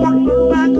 Talikuran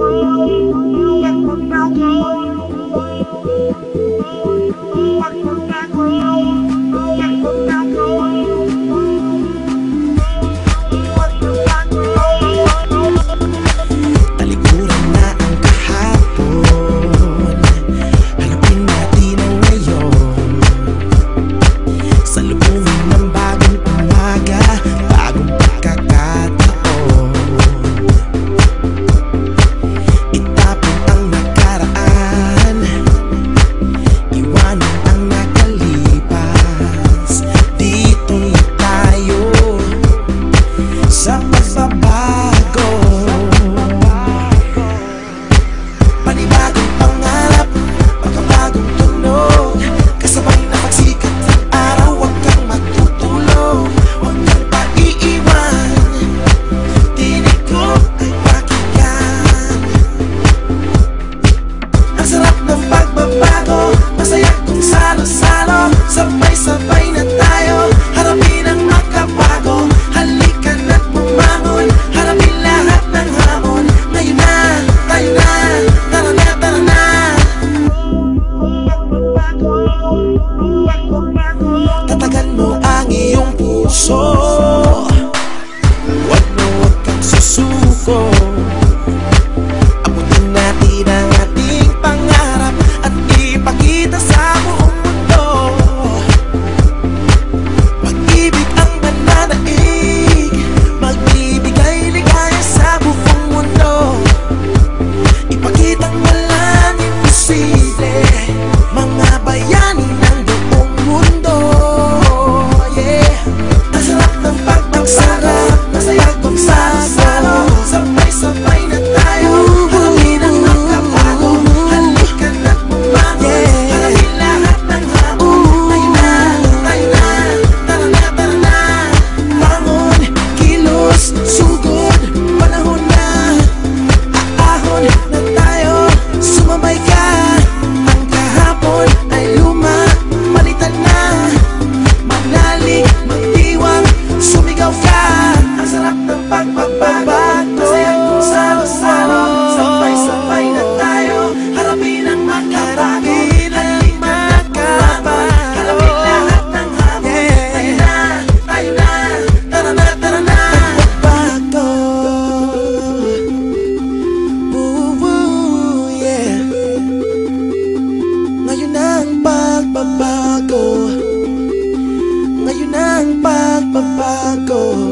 susuko magbabago